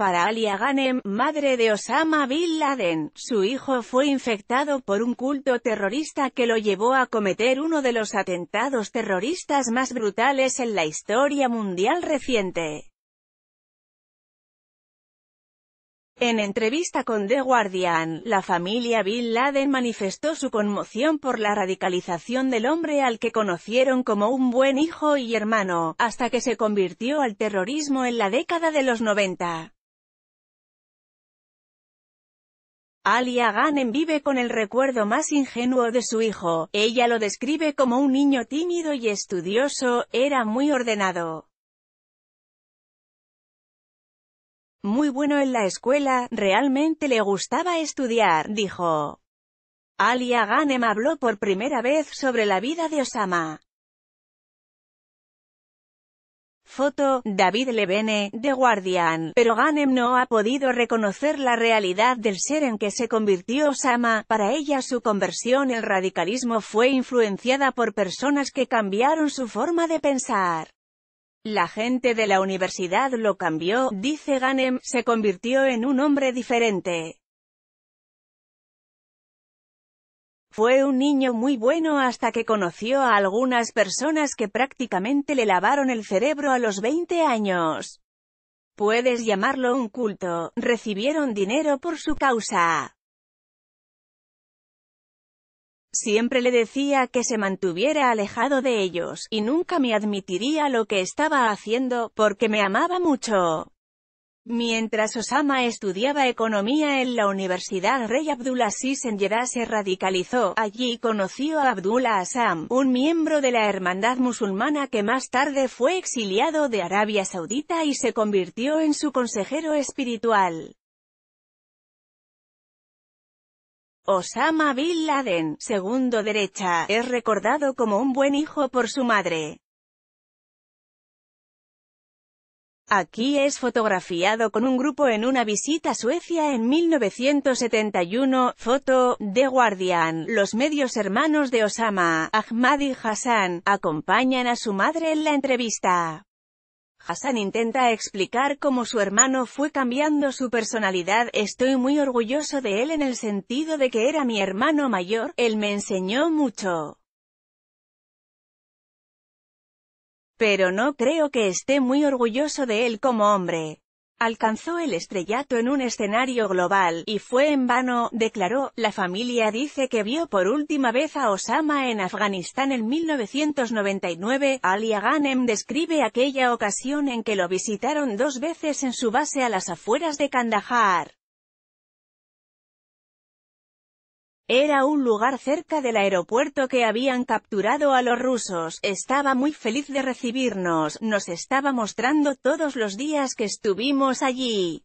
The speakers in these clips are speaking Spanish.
Para Alia Ghanem, madre de Osama Bin Laden, su hijo fue infectado por un culto terrorista que lo llevó a cometer uno de los atentados terroristas más brutales en la historia mundial reciente. En entrevista con The Guardian, la familia Bin Laden manifestó su conmoción por la radicalización del hombre al que conocieron como un buen hijo y hermano, hasta que se convirtió al terrorismo en la década de los 90. Alia Ghanem vive con el recuerdo más ingenuo de su hijo, ella lo describe como un niño tímido y estudioso, era muy ordenado. Muy bueno en la escuela, realmente le gustaba estudiar, dijo. Alia Ghanem habló por primera vez sobre la vida de Osama. Foto, David Levene, de Guardian, pero Ganem no ha podido reconocer la realidad del ser en que se convirtió Osama, para ella su conversión el radicalismo fue influenciada por personas que cambiaron su forma de pensar. La gente de la universidad lo cambió, dice Ganem, se convirtió en un hombre diferente. Fue un niño muy bueno hasta que conoció a algunas personas que prácticamente le lavaron el cerebro a los 20 años. Puedes llamarlo un culto, recibieron dinero por su causa. Siempre le decía que se mantuviera alejado de ellos, y nunca me admitiría lo que estaba haciendo, porque me amaba mucho. Mientras Osama estudiaba economía en la Universidad Rey Abdulaziz en Jeddah se radicalizó, allí conoció a Abdullah Assam, un miembro de la hermandad musulmana que más tarde fue exiliado de Arabia Saudita y se convirtió en su consejero espiritual. Osama Bin Laden, segundo derecha, es recordado como un buen hijo por su madre. Aquí es fotografiado con un grupo en una visita a Suecia en 1971, foto, The Guardian, los medios hermanos de Osama, Ahmad y Hassan, acompañan a su madre en la entrevista. Hassan intenta explicar cómo su hermano fue cambiando su personalidad, estoy muy orgulloso de él en el sentido de que era mi hermano mayor, él me enseñó mucho. Pero no creo que esté muy orgulloso de él como hombre. Alcanzó el estrellato en un escenario global, y fue en vano, declaró, la familia dice que vio por última vez a Osama en Afganistán en 1999, Ali Ghanem describe aquella ocasión en que lo visitaron dos veces en su base a las afueras de Kandahar. Era un lugar cerca del aeropuerto que habían capturado a los rusos, estaba muy feliz de recibirnos, nos estaba mostrando todos los días que estuvimos allí.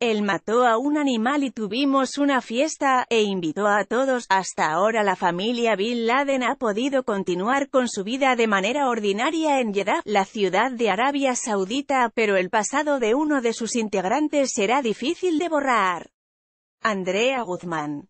Él mató a un animal y tuvimos una fiesta, e invitó a todos. Hasta ahora la familia Bin Laden ha podido continuar con su vida de manera ordinaria en Jeddah, la ciudad de Arabia Saudita, pero el pasado de uno de sus integrantes será difícil de borrar. Andrea Guzmán